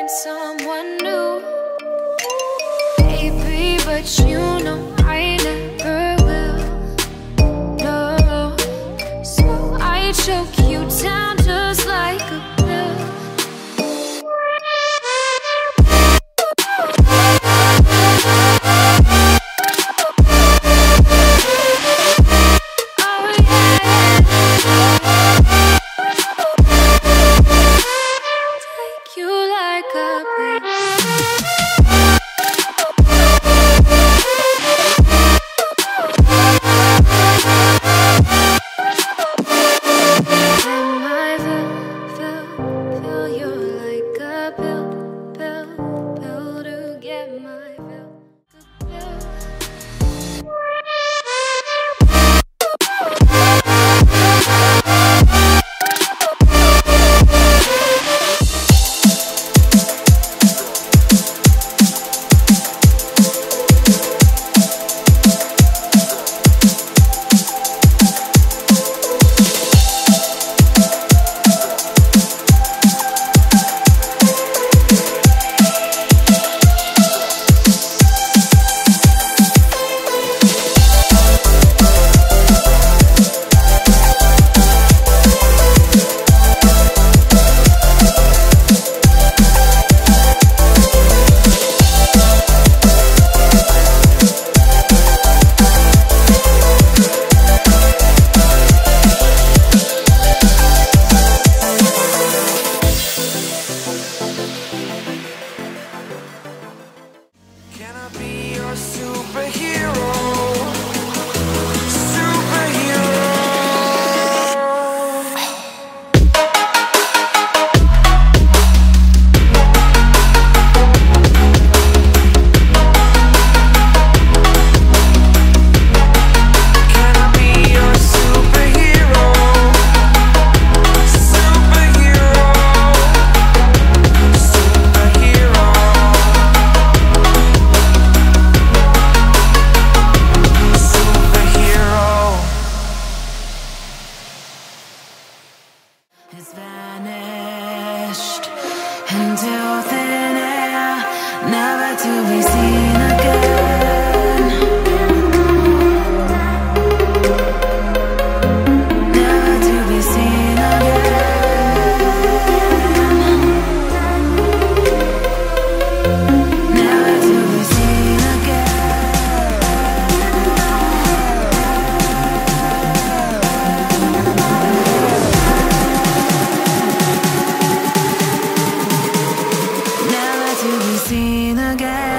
find someone new. Baby, but you know I never will. No, so I choke my has vanished into thin air, never to be seen. Again.